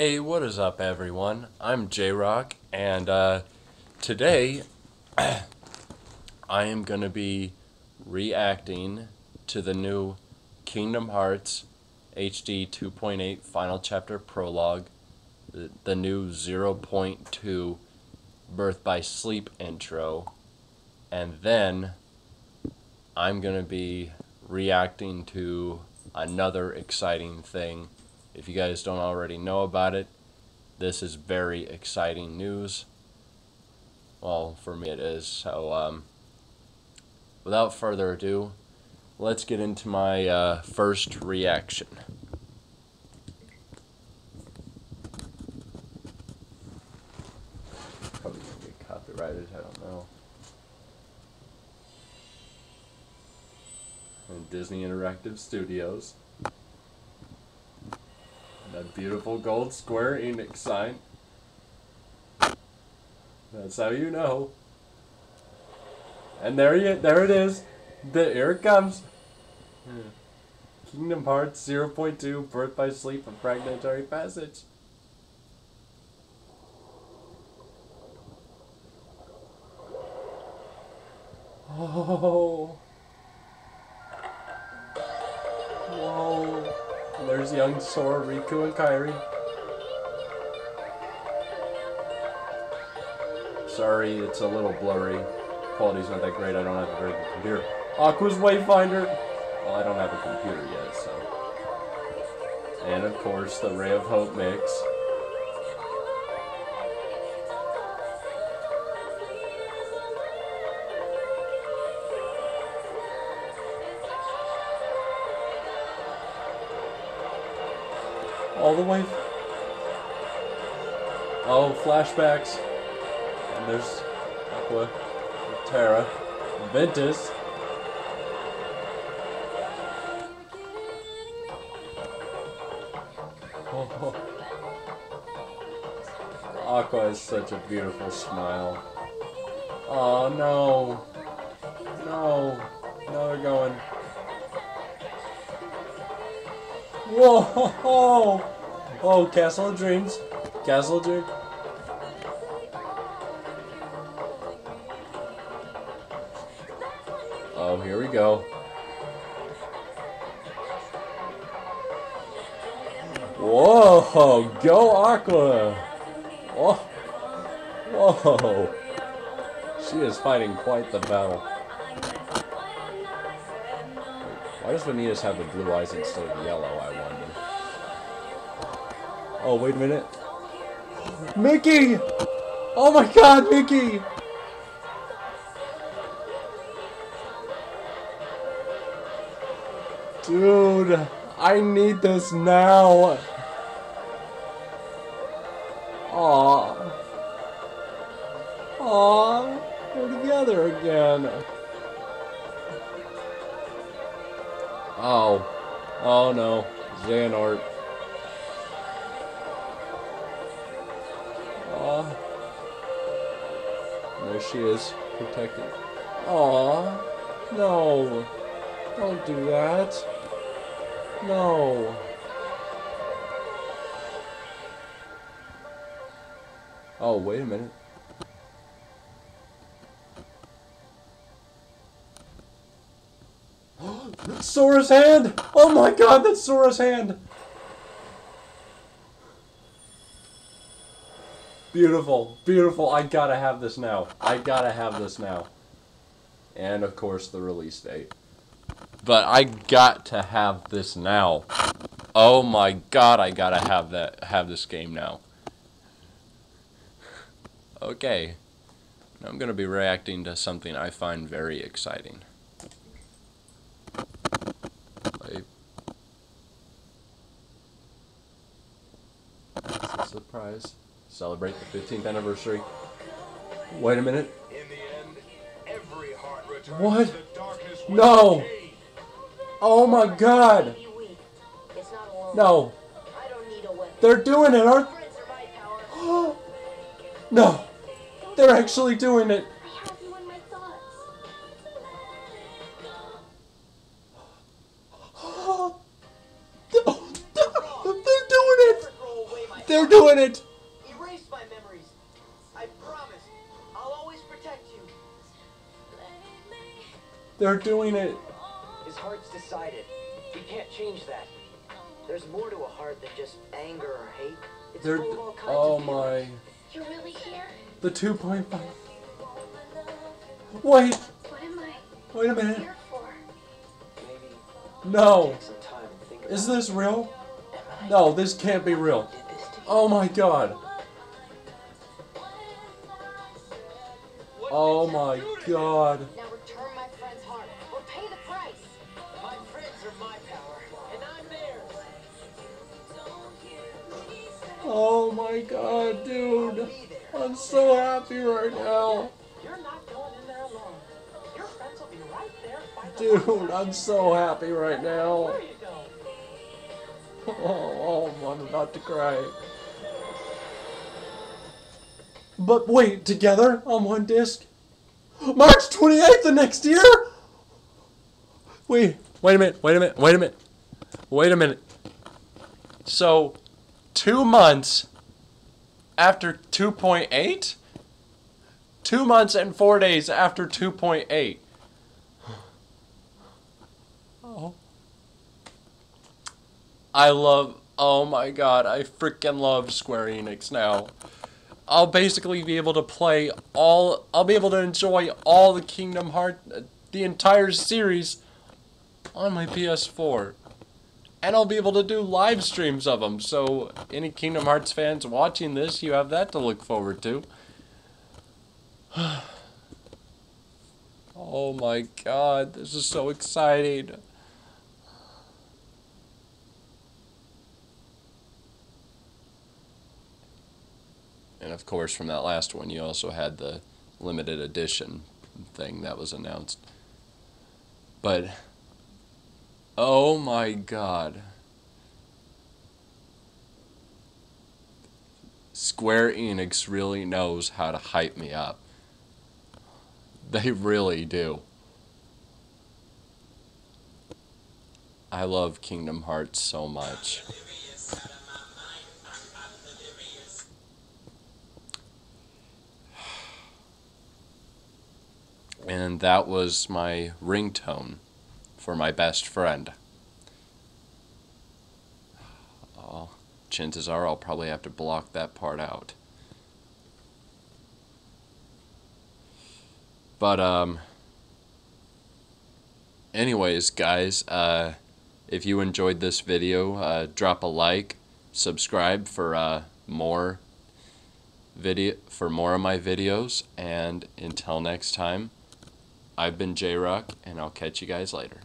Hey, what is up, everyone? I'm J Rock, and uh, today I am going to be reacting to the new Kingdom Hearts HD 2.8 Final Chapter Prologue, the, the new 0.2 Birth by Sleep intro, and then I'm going to be reacting to another exciting thing. If you guys don't already know about it, this is very exciting news. Well, for me it is. So, um, without further ado, let's get into my uh, first reaction. Probably gonna get copyrighted, I don't know. And Disney Interactive Studios. Beautiful gold Square Enix sign. That's how you know. And there you, there it is. The, here it comes. Kingdom Hearts 0.2 Birth by Sleep and Fragmentary Passage. Oh. There's young Sora, Riku, and Kairi. Sorry, it's a little blurry. Quality's not that great. I don't have a very good computer. Aqua's Wayfinder. Well, I don't have a computer yet, so. And of course, the Ray of Hope mix. All the way. Oh, flashbacks. And there's Aqua, Terra, Ventus. Oh. Aqua has such a beautiful smile. Oh no. No. No, they're going. Whoa! Oh, Castle of Dreams. Castle of Dreams. Oh, here we go. Whoa! Go Aqua! Whoa! Whoa! She is fighting quite the battle. Why does Vanitas have the blue eyes instead of yellow, I wonder? Oh, wait a minute. Mickey! Oh my god, Mickey! Dude, I need this now. Aww. Aww, we're together again. Oh. Oh no. Xehanort. Aw. There she is, protected. Aw. No. Don't do that. No. Oh, wait a minute. Sora's hand! Oh my god, that's Sora's hand! Beautiful, beautiful. I gotta have this now. I gotta have this now. And of course, the release date. But I got to have this now. Oh my god, I gotta have that have this game now. Okay. Now I'm gonna be reacting to something I find very exciting. Wait. It's a surprise. Celebrate the 15th anniversary. Wait a minute. What? No! Oh my god! No. They're doing it, aren't No! They're actually doing it! They're doing it. His heart's decided. We can't change that. There's more to a heart than just anger or hate. It's They're. full of all kinds Oh of my. You're really here? The 2.5. Wait! What am I Wait a minute. here for? Maybe No. some time think Is this real? it. Am I No, this can't be real. did this to you? Oh my god. Oh my god. Now return my friend's heart or pay the price. My friends are my power, and I'm theirs. Oh my god, dude. I'm so happy right now. You're not going in there alone. Your friends will be right there by the Dude, I'm so happy right now. There you go. Oh, oh, I'm about to cry. But wait, together on one disc? March 28th the next year? Wait, wait a minute, wait a minute, wait a minute. Wait a minute. So, two months after 2.8? Two months and four days after 2.8. Oh. I love. Oh my god, I freaking love Square Enix now. I'll basically be able to play all. I'll be able to enjoy all the Kingdom Heart, the entire series, on my PS4. And I'll be able to do live streams of them. So, any Kingdom Hearts fans watching this, you have that to look forward to. oh my god, this is so exciting. And of course, from that last one, you also had the limited edition thing that was announced. But, oh my god. Square Enix really knows how to hype me up. They really do. I love Kingdom Hearts so much. and that was my ringtone for my best friend. Oh, chances are I'll probably have to block that part out. But um anyways, guys, uh if you enjoyed this video, uh drop a like, subscribe for uh more video for more of my videos and until next time I've been J Rock, and I'll catch you guys later.